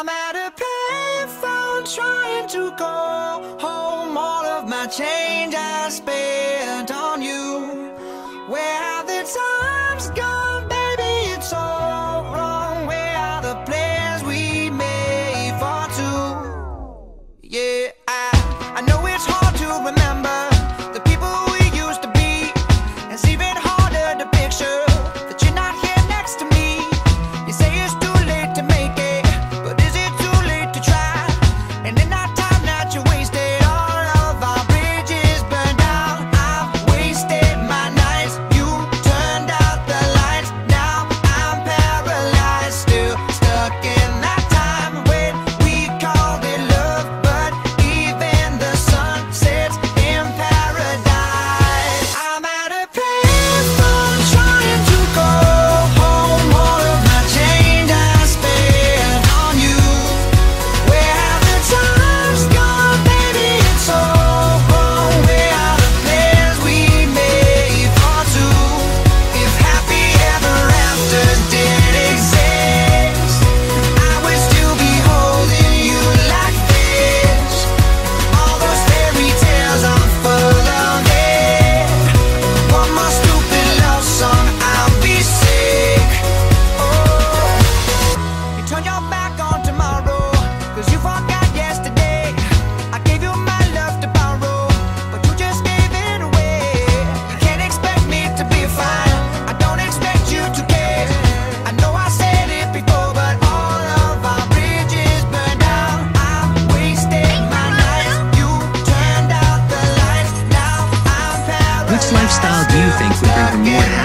I'm at a payphone trying to call home all of my change I spent. Which lifestyle do you think would bring her more happiness?